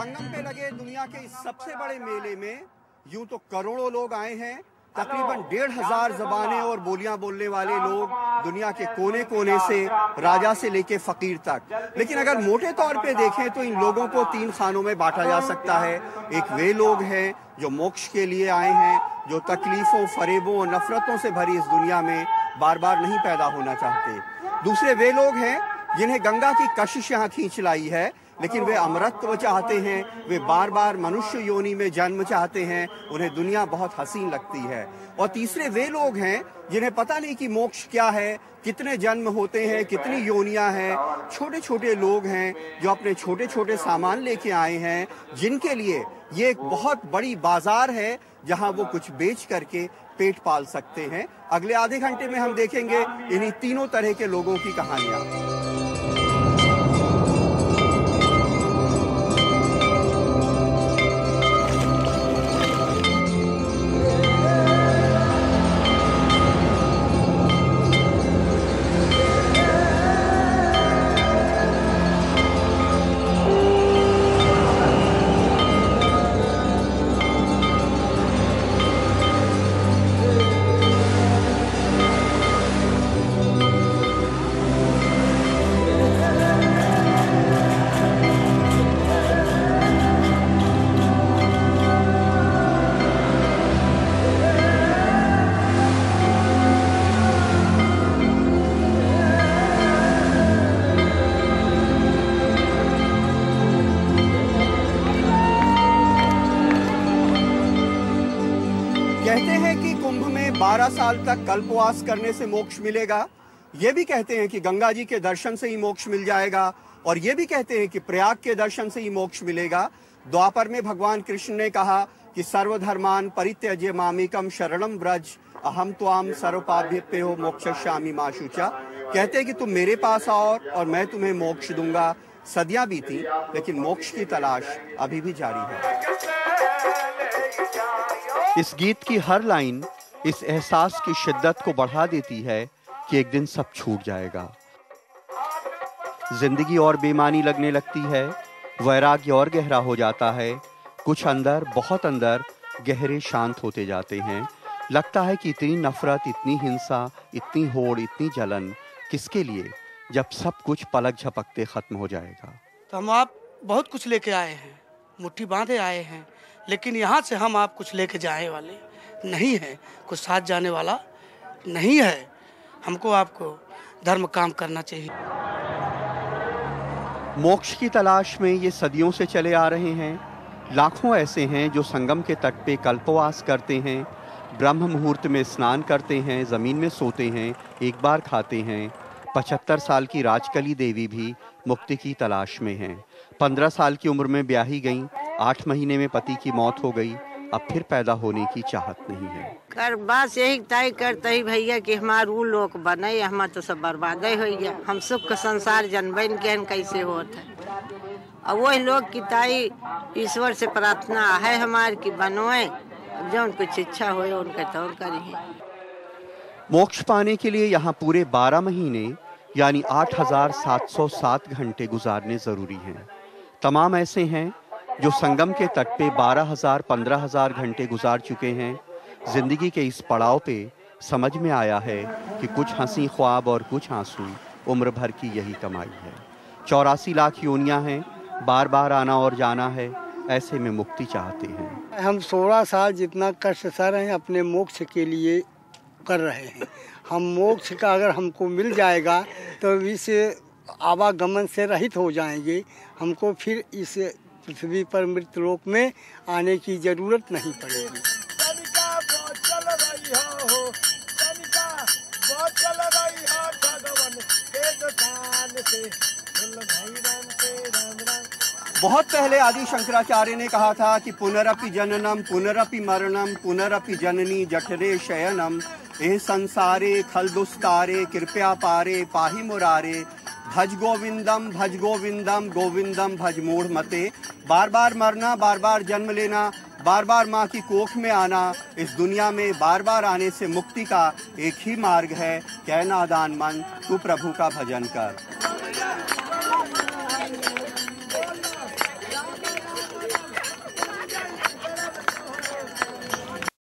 संगम पे लगे दुनिया के इस सबसे बड़े मेले में यूँ तो करोड़ों लोग आए हैं तकरीबन डेढ़ हज़ार जबानें और बोलियाँ बोलने वाले लोग दुनिया के कोने कोने से राजा से लेके फकीर तक। लेकिन अगर मोटे तौर पे देखें तो इन लोगों को तीन खानों में बांटा जा सकता है। एक वे लोग हैं जो मोक्ष के लिए आए हैं जो तकलीफों फरेबों और नफरतों से भरी इस दुनिया में बार बार नहीं पैदा होना चाहते। दूसरे वे लोग हैं जिन्हें गंगा की कशिश यहाँ खींच लाई है। लेकिन वे अमरत्व चाहते हैं, वे बार बार मनुष्य योनि में जन्म चाहते हैं, उन्हें दुनिया बहुत हसीन लगती है। और तीसरे वे लोग हैं, जिन्हें पता नहीं कि मोक्ष क्या है, कितने जन्म होते हैं, कितनी योनियाँ हैं। छोटे छोटे लोग हैं जो अपने छोटे छोटे सामान लेके आए हैं, जिनके लिए ये एक बहुत बड़ी बाज़ार है, जहाँ वो कुछ बेच करके पेट पाल सकते हैं। अगले आधे घंटे में हम देखेंगे इन्हीं तीनों तरह के लोगों की कहानियाँ। कहते हैं कि कुंभ में 12 साल तक कल्पवास करने से मोक्ष मिलेगा। ये भी कहते हैं कि गंगा जी के दर्शन से ही मोक्ष मिल जाएगा और ये भी कहते हैं कि प्रयाग के दर्शन से ही मोक्ष मिलेगा। द्वापर में भगवान कृष्ण ने कहा कि सर्वधर्मान परित्यज्य मामिकम शरणम व्रज अहम त्वाम सर्वपाभ्य हो मोक्ष श्यामी माशुचा कहते हैं कि तुम मेरे पास आओ और मैं तुम्हें मोक्ष दूँगा। सदियाँ बीती, लेकिन मोक्ष की तलाश अभी भी जारी है। इस गीत की हर लाइन इस एहसास की शिद्दत को बढ़ा देती है कि एक दिन सब छूट जाएगा। ज़िंदगी और बेमानी लगने लगती है, वैराग्य और गहरा हो जाता है, कुछ अंदर, बहुत अंदर गहरे शांत होते जाते हैं। लगता है कि इतनी नफरत, इतनी हिंसा, इतनी होड़, इतनी जलन, किसके लिए? जब सब कुछ पलक झपकते खत्म हो जाएगा। तो हम आप बहुत कुछ लेके आए हैं, मुट्ठी बांधे आए हैं लेकिन यहाँ से हम आप कुछ लेके जाए वाले नहीं है। कुछ साथ जाने वाला नहीं है। हमको आपको धर्म काम करना चाहिए। मोक्ष की तलाश में ये सदियों से चले आ रहे हैं। लाखों ऐसे हैं जो संगम के तट पे कल्पवास करते हैं। ब्रह्म मुहूर्त में स्नान करते हैं, ज़मीन में सोते हैं, एक बार खाते हैं। पचहत्तर साल की राजकली देवी भी मुक्ति की तलाश में हैं। पंद्रह साल की उम्र में ब्याही गईं आठ महीने में पति की मौत हो गई अब फिर पैदा होने की चाहत नहीं है। कर बस यही तय करते ही भैया कि हमार ऊ लोग बने हम तो सब बर्बाद हो गया। हम सुख का संसार जनबन के कैसे होत है? और वही लोग की ताई ईश्वर से प्रार्थना है हमार की बनोए जो कुछ इच्छा हो उनके तौर करी मोक्ष पाने के लिए यहाँ पूरे 12 महीने यानी 8,707 घंटे गुजारने ज़रूरी हैं। तमाम ऐसे हैं जो संगम के तट पे 12,000 15,000 घंटे गुजार चुके हैं ज़िंदगी के इस पड़ाव पे समझ में आया है कि कुछ हँसी ख्वाब और कुछ आँसू उम्र भर की यही कमाई है। चौरासी लाख योनियाँ हैं बार बार आना और जाना है ऐसे में मुक्ति चाहते हैं। हम सोलह साल जितना कष्ट सह रहे हैं अपने मोक्ष के लिए कर रहे हैं। हम मोक्ष का अगर हमको मिल जाएगा तो इस आवागमन से रहित हो जाएँगे। हमको फिर इस पृथ्वी पर मृत लोक में आने की ज़रूरत नहीं पड़ेगी। बहुत पहले आदि शंकराचार्य ने कहा था कि पुनरपि जननम पुनरपि मरणम पुनरपि जननी जठरे शयनम। ए संसारे खल दुस्तारे कृपया पारे पाही मुरारे। भज गोविंदम भज गोविंदम गोविंदम भज मूढ़ मते। बार बार मरना बार बार जन्म लेना बार बार माँ की कोख में आना, इस दुनिया में बार बार आने से मुक्ति का एक ही मार्ग है। कहना दान मन, तू प्रभु का भजन कर।